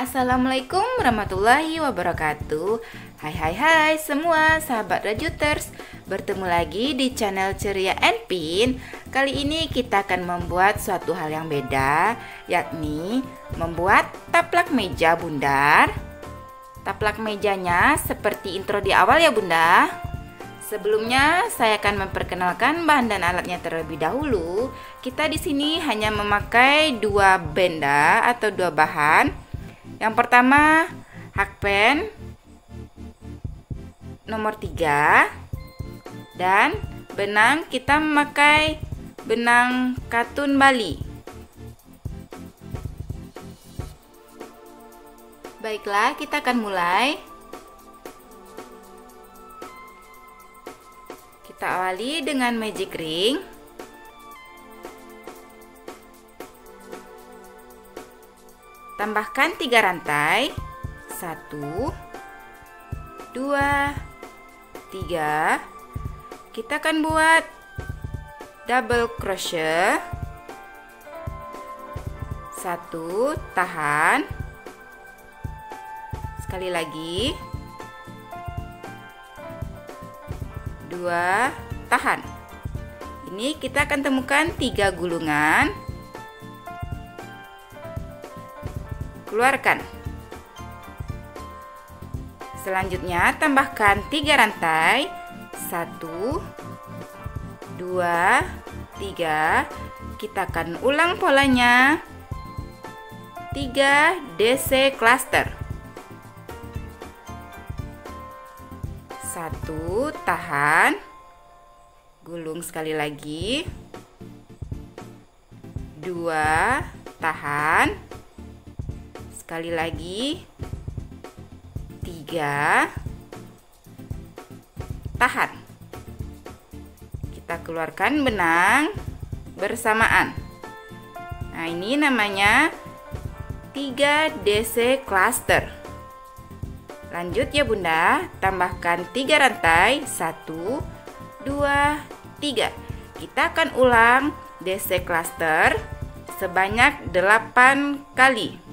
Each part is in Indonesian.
Assalamualaikum warahmatullahi wabarakatuh. Hai hai hai semua sahabat Rajuters. Bertemu lagi di channel Ceria Pin. Kali ini kita akan membuat suatu hal yang beda Yakni membuat taplak meja bundar Taplak mejanya seperti intro di awal ya bunda. Sebelumnya saya akan memperkenalkan bahan dan alatnya terlebih dahulu. Kita di sini hanya memakai dua benda atau dua bahan yang pertama, hakpen nomor 3 dan benang kita memakai benang katun Bali. Baiklah, kita akan mulai. Kita awali dengan magic ring. Tambahkan tiga rantai. Satu, dua, tiga. Kita akan buat double crochet. Satu, tahan. Sekali lagi. Dua, tahan. Ini kita akan temukan tiga gulungan. Keluarkan. Selanjutnya tambahkan 3 rantai. 1 2 3. Kita akan ulang polanya. 3 DC cluster. 1 tahan. Gulung sekali lagi. 2 tahan Sekali lagi. Tiga. Tahan. Kita keluarkan benang bersamaan. Nah, ini namanya 3 DC cluster. Lanjut ya Bunda, tambahkan 3 rantai, 1 2 3. Kita akan ulang DC cluster sebanyak 8 kali.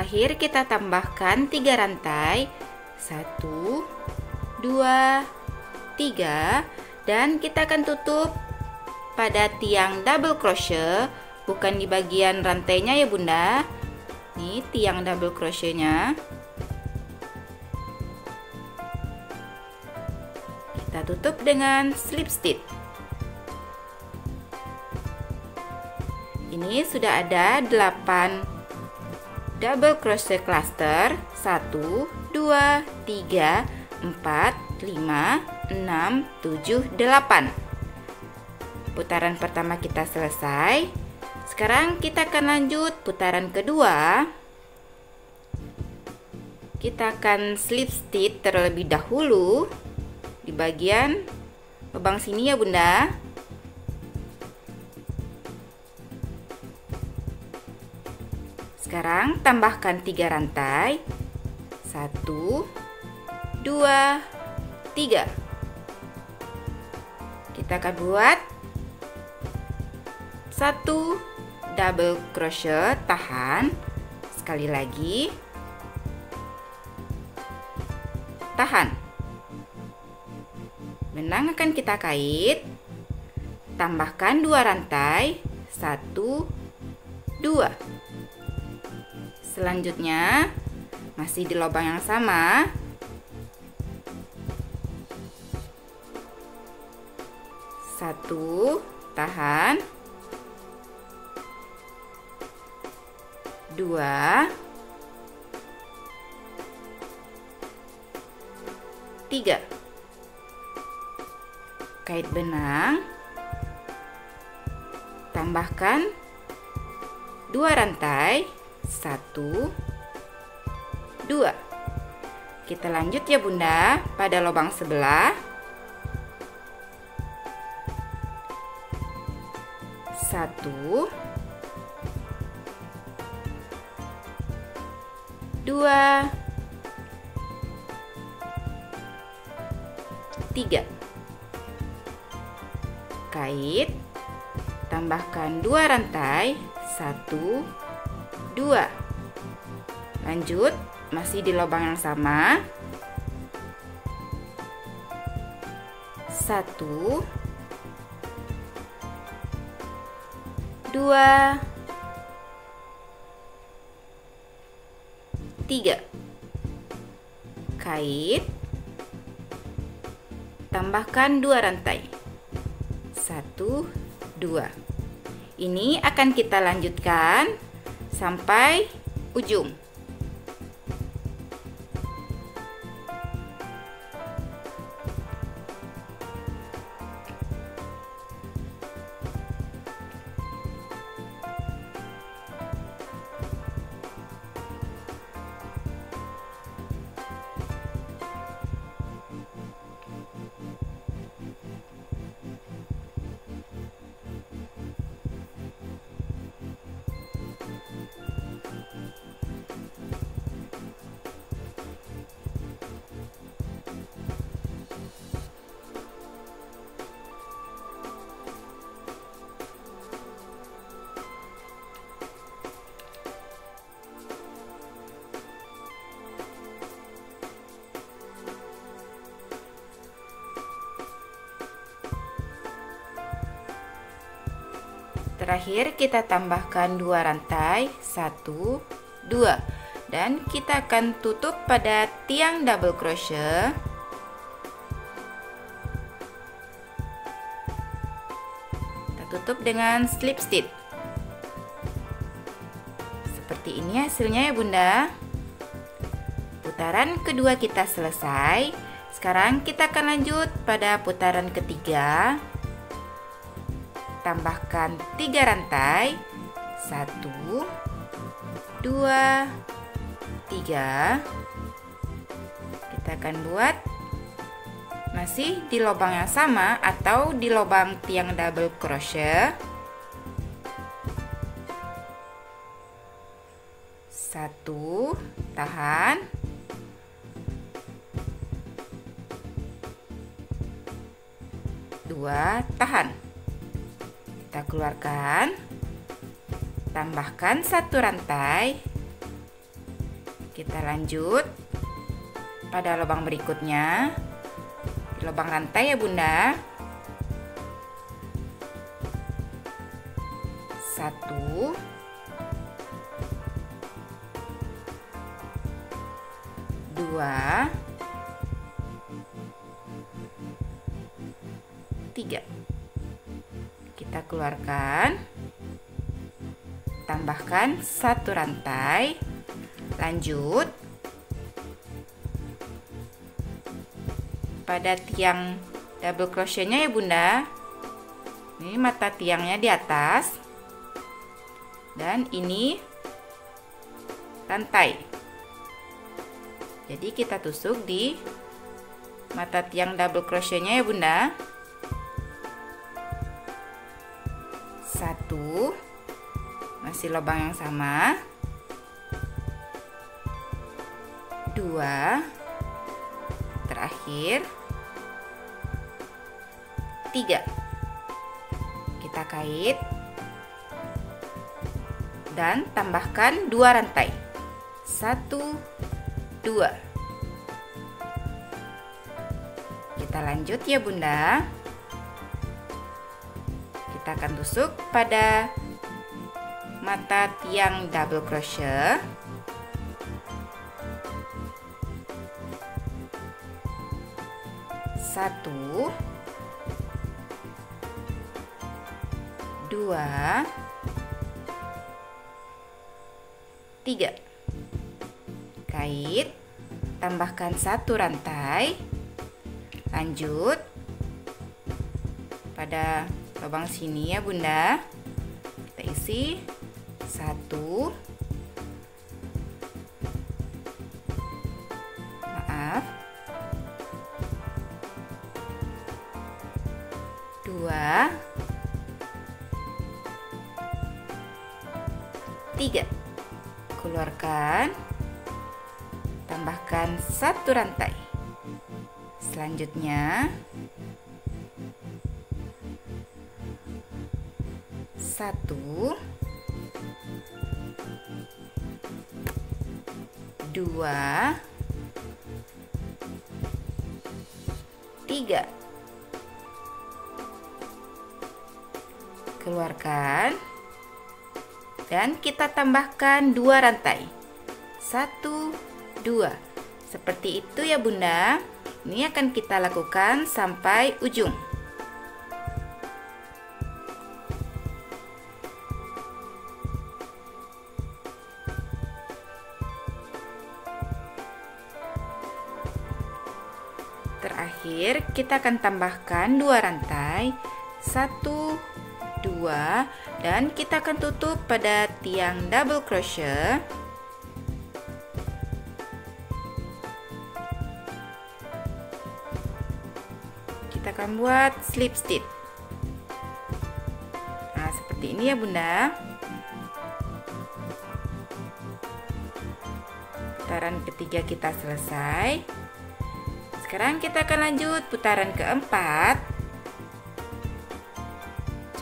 Terakhir kita tambahkan tiga rantai. satu, dua, tiga, dan kita akan tutup pada tiang double crochet, bukan di bagian rantainya ya Bunda. Nih tiang double crochetnya. Kita tutup dengan slip stitch. Ini sudah ada 8 double crochet cluster. 1 2 3 4 5 6 7 8 putaran pertama kita selesai. Sekarang kita akan lanjut putaran kedua. Kita akan slip stitch terlebih dahulu di bagian lubang sini ya bunda Sekarang tambahkan tiga rantai. Satu, dua, tiga. Kita akan buat satu double crochet tahan. Sekali lagi. Tahan. Benang akan kita kait. Tambahkan dua rantai. Satu dua Selanjutnya, masih di lubang yang sama. Satu, tahan. Dua. Tiga. kait benang tambahkan dua rantai satu. Dua. Kita lanjut ya bunda pada lubang sebelah. Satu. Dua. Tiga. Kait. Tambahkan dua rantai. Satu dua. Lanjut masih di lubang yang sama. Satu. Dua. Tiga. Kait. Tambahkan dua rantai. Satu dua. Ini akan kita lanjutkan sampai ujung Terakhir kita tambahkan dua rantai, satu, dua, dan kita akan tutup pada tiang double crochet. Kita tutup dengan slip stitch. Seperti ini hasilnya ya bunda. Putaran kedua kita selesai. Sekarang kita akan lanjut pada putaran ketiga tambahkan tiga rantai. Satu dua tiga. Kita akan buat masih di lubang yang sama atau di lubang tiang double crochet. Satu tahan. Dua tahan kita keluarkan. Tambahkan satu rantai. Kita lanjut pada lubang berikutnya. Lubang rantai ya bunda. Satu satu rantai. Lanjut. Pada tiang double crochetnya ya bunda. Ini mata tiangnya di atas. Dan ini rantai. Jadi kita tusuk di mata tiang double crochetnya ya bunda. Satu masih lubang yang sama. Dua. Terakhir. Tiga. Kita kait. Dan tambahkan dua rantai. Satu dua. Kita lanjut ya bunda. Kita akan tusuk pada mata tiang double crochet. Satu. Dua. Tiga. Kait. Tambahkan satu rantai. Lanjut. Pada lubang sini ya bunda. Kita isi maaf. Dua. Tiga. Keluarkan. Tambahkan satu rantai. Selanjutnya. Satu dua. Tiga. Keluarkan. Dan kita tambahkan dua rantai. Satu dua. Seperti itu ya bunda. Ini akan kita lakukan sampai ujung kita akan tambahkan dua rantai, satu, dua, dan kita akan tutup pada tiang double crochet. Kita akan buat slip stitch. Nah, seperti ini ya, Bunda. Putaran ketiga kita selesai. Sekarang kita akan lanjut putaran keempat.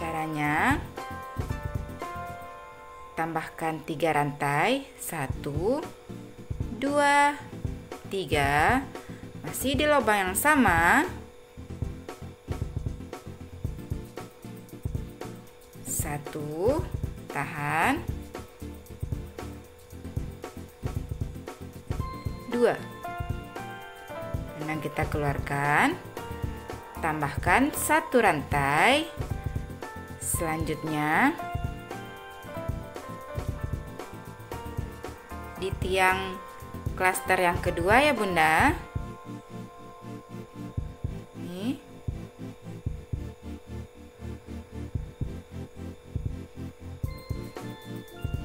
Caranya tambahkan tiga rantai, satu, dua, tiga, masih di lubang yang sama. Satu, tahan. Dua kita keluarkan. Tambahkan satu rantai. Selanjutnya di tiang klaster yang kedua ya bunda.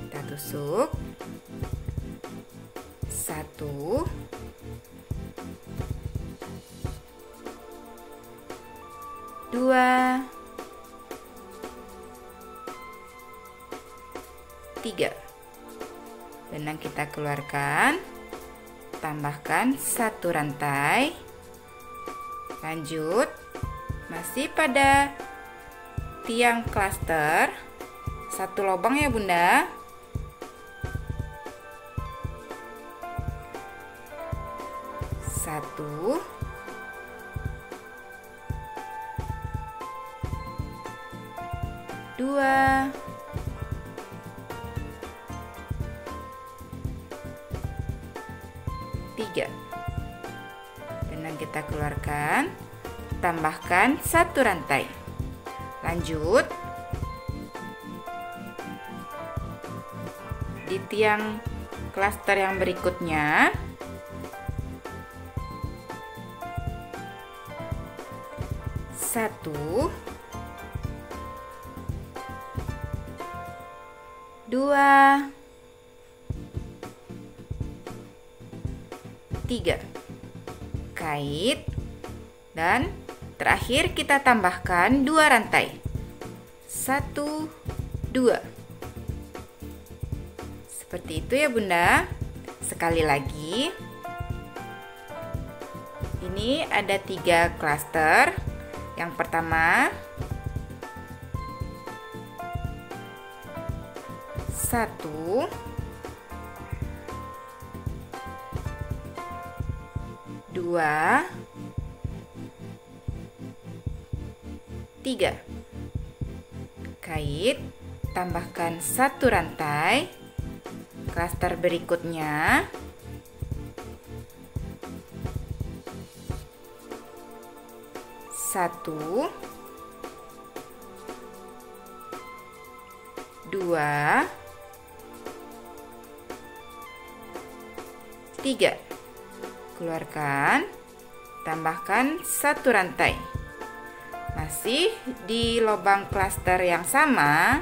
Kita tusuk. Satu dua, tiga. Benang kita keluarkan, tambahkan satu rantai, lanjut, masih pada tiang klaster, satu lubang ya bunda. Satu, 3 benang kita keluarkan tambahkan satu rantai. Lanjut. Di tiang klaster yang berikutnya satu dua tiga. Kait dan terakhir kita tambahkan dua rantai. Satu, dua. Seperti itu ya bunda. Sekali lagi. Ini ada tiga klaster. Yang pertama satu dua. Tiga. Kait tambahkan satu rantai. Klaster berikutnya. Satu. Dua. 3 keluarkan tambahkan satu rantai Masih di lubang klaster yang sama.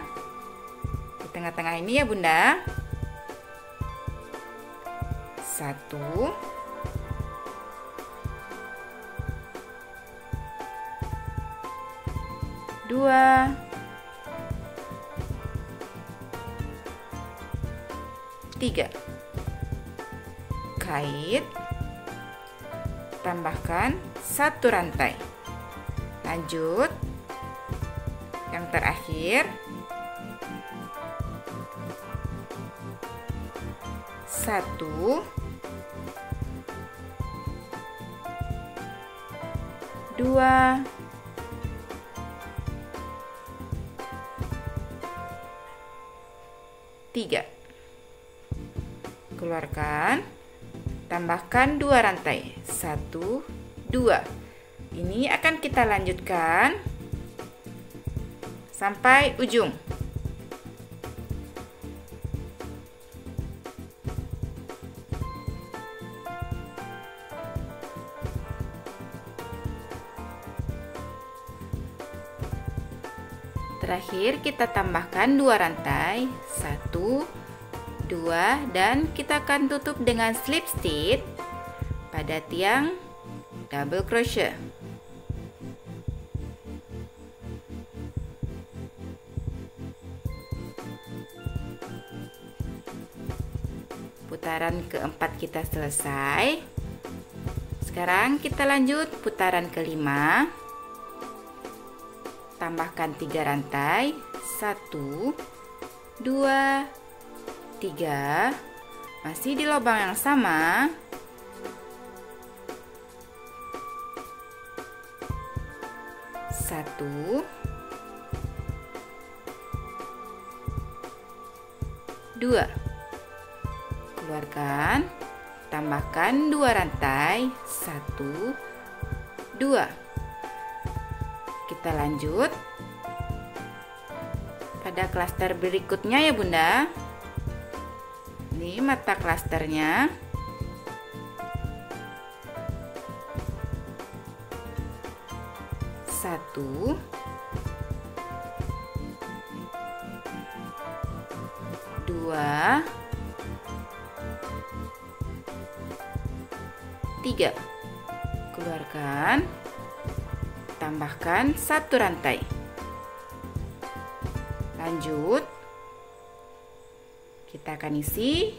Di tengah-tengah ini ya, Bunda. Satu. Dua. Tiga. Kait. Tambahkan satu rantai. Lanjut. Yang terakhir. Satu. Dua. Tiga. Keluarkan tambahkan dua rantai. Satu dua. Ini akan kita lanjutkan sampai ujung. Terakhir kita tambahkan dua rantai, satu, dua, dan kita akan tutup dengan slip stitch pada tiang double crochet. putaran keempat kita selesai. Sekarang kita lanjut putaran kelima. Tambahkan tiga rantai. Satu, dua, tiga. Masih di lubang yang sama. Satu, dua. Keluarkan. Tambahkan dua rantai. Satu. Dua. Kita lanjut. Pada klaster berikutnya ya bunda ini mata klasternya. Satu. Dua. Tiga. Keluarkan. Tambahkan satu rantai. Lanjut kita akan isi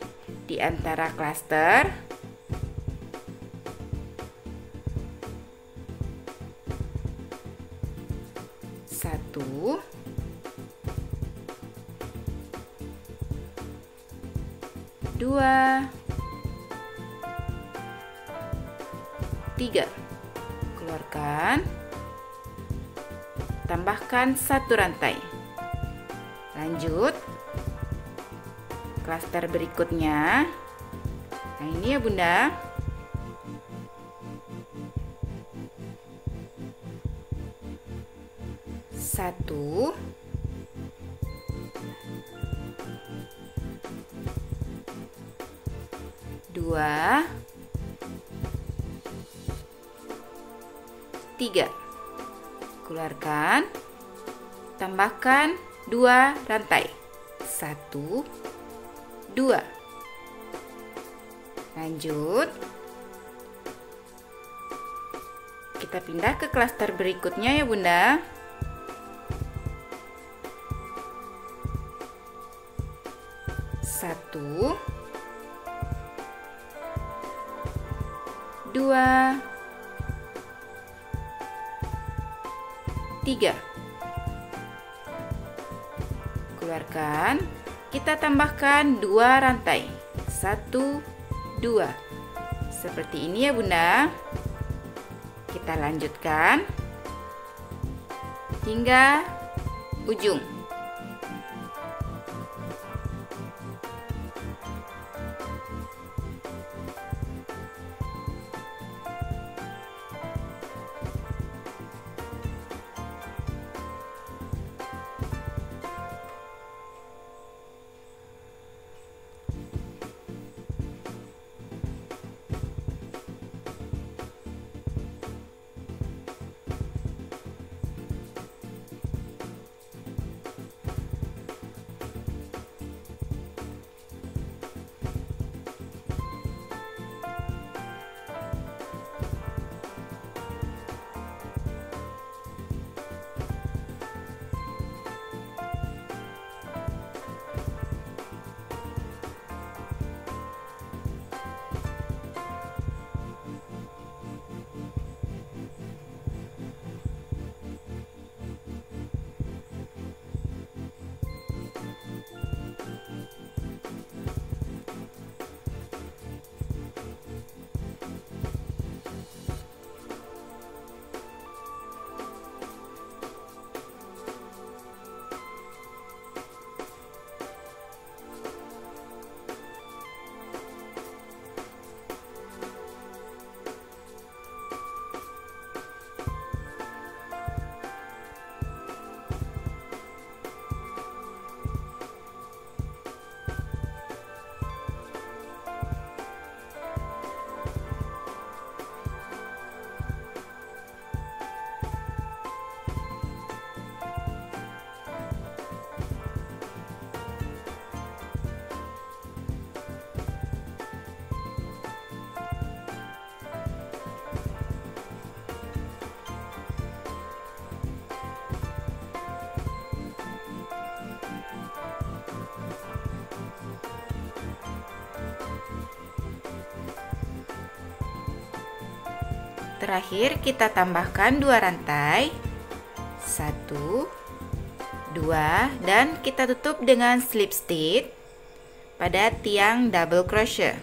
di antara klaster satu. Dua. 3 keluarkan. Tambahkan satu rantai. Lanjut klaster berikutnya. Nah ini ya bunda. Satu. Dua. 3 keluarkan. Tambahkan 2 rantai. 1 2 lanjut. Kita pindah ke klaster berikutnya ya bunda. Satu. Dua. 3 keluarkan kita tambahkan dua rantai. 1 2 seperti ini ya bunda. Kita lanjutkan. Hingga ujung Terakhir kita tambahkan dua rantai. Satu, dua, dan kita tutup dengan slip stitch pada tiang double crochet.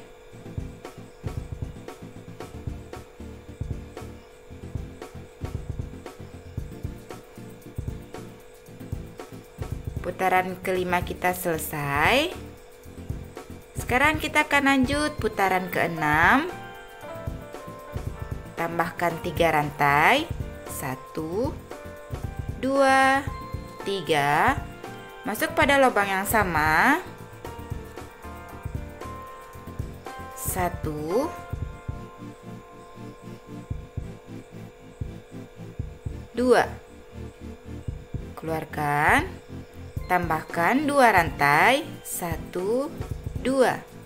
Putaran kelima kita selesai. Sekarang kita akan lanjut putaran keenam tambahkan tiga rantai. Satu dua tiga. Masuk pada lubang yang sama. Satu dua. Keluarkan. Tambahkan dua rantai. Satu dua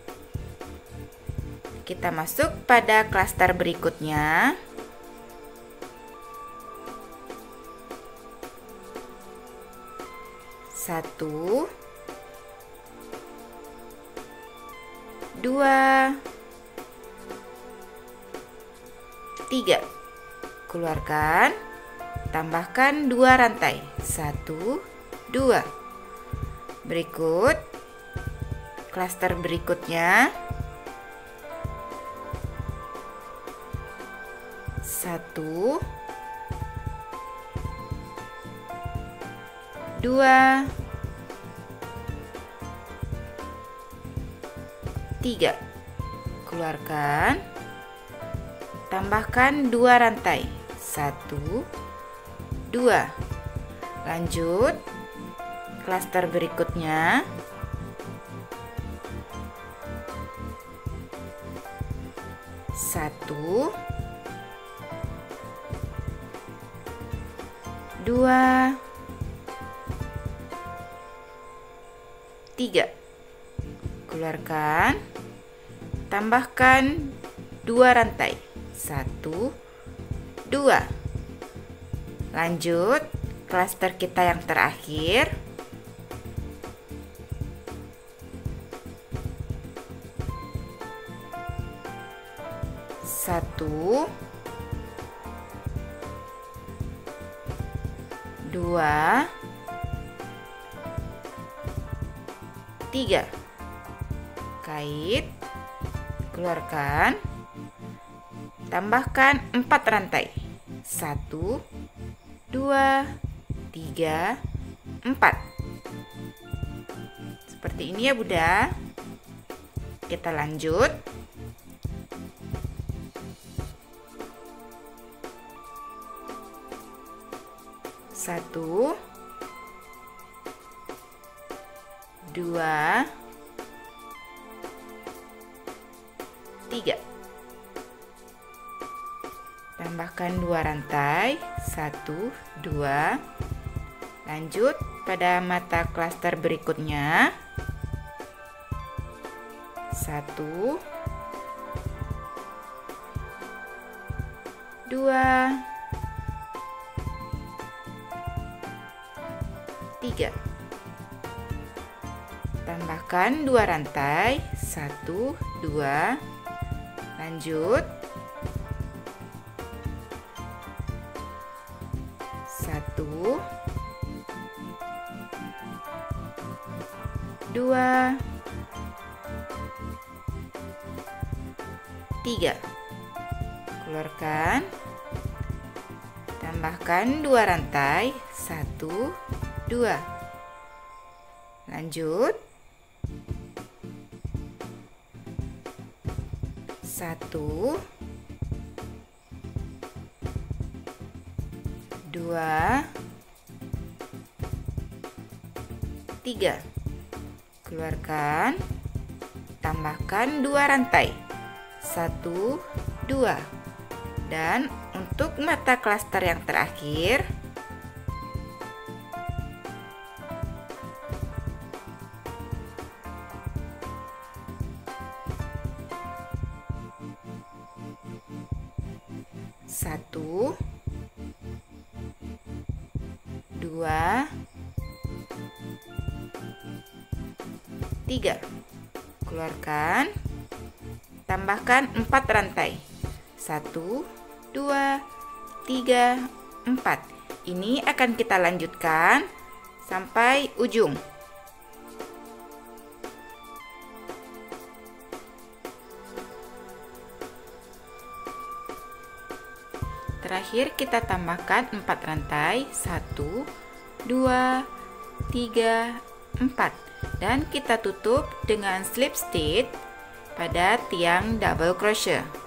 kita masuk pada klaster berikutnya. Satu, dua, tiga. Keluarkan, tambahkan dua rantai. Satu, dua. Berikut, klaster berikutnya. Satu. Dua. Tiga. Keluarkan. Tambahkan dua rantai. Satu. Dua. Lanjut. Klaster berikutnya. Satu tiga. Keluarkan, tambahkan dua rantai, satu, dua. Lanjut, klaster kita yang terakhir. Satu, dua, tiga. Kait, keluarkan, tambahkan empat rantai. Satu, dua, tiga, empat. Seperti ini ya Bunda. Kita lanjut. Satu, dua, tiga. Tambahkan dua rantai, satu, dua. Lanjut pada mata klaster berikutnya. Satu, dua, tiga. Tambahkan dua rantai, satu, dua. Lanjut. Satu, dua, tiga. Keluarkan. Tambahkan dua rantai, satu, dua. Lanjut. Satu. Dua. Tiga. Keluarkan. Tambahkan dua rantai. Satu, dua. Dan untuk mata klaster yang terakhir, 3, 4. Ini akan kita lanjutkan sampai ujung. Terakhir kita tambahkan 4 rantai 1 2 3 4 dan kita tutup dengan slip stitch pada tiang double crochet.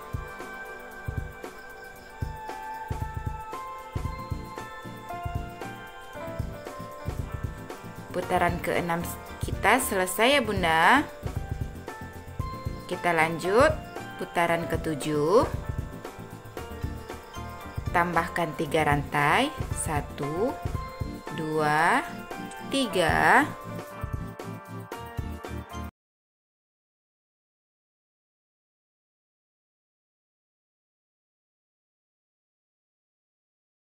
Putaran ke-6 kita selesai ya Bunda. Kita lanjut. Putaran ke-7 tambahkan tiga rantai. Satu dua tiga